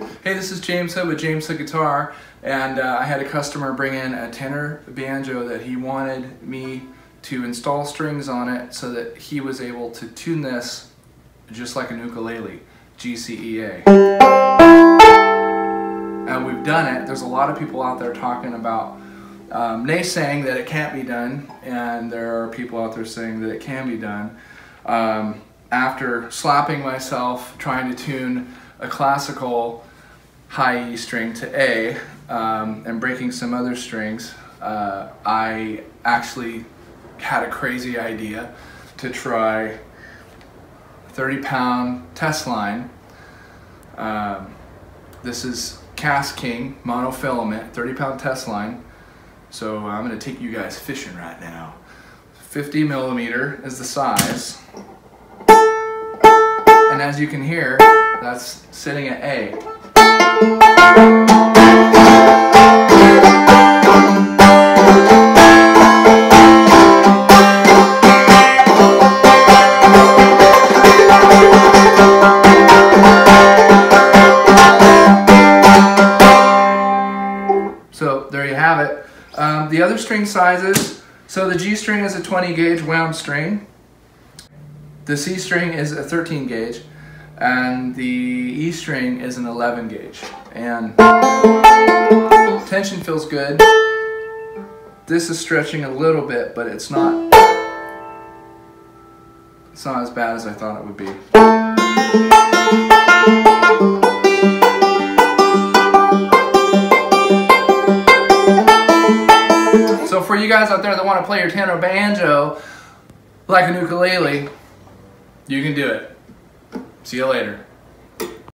Hey, this is James Hood with James Hood Guitar, and uh, I had a customer bring in a tenor banjo that he wanted me to install strings on it so that he was able to tune this just like an ukulele, GCEA. And we've done it. There's a lot of people out there talking about um, naysaying that it can't be done, and there are people out there saying that it can be done. Um, after slapping myself trying to tune a classical high E string to A um, and breaking some other strings, uh, I actually had a crazy idea to try 30 pound test line. Um, this is KastKing monofilament 30 pound test line. So I'm gonna take you guys fishing right now. 50 millimeter is the size. And as you can hear, that's sitting at A. So there you have it. Um, the other string sizes, so the G string is a 20 gauge wound string. The C string is a 13 gauge and the E string is an 11 gauge. And tension feels good. This is stretching a little bit, but it's not it's not as bad as I thought it would be. So for you guys out there that want to play your tenor banjo like an ukulele, you can do it. See you later.